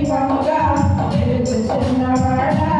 from God, it is in the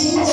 Jesus.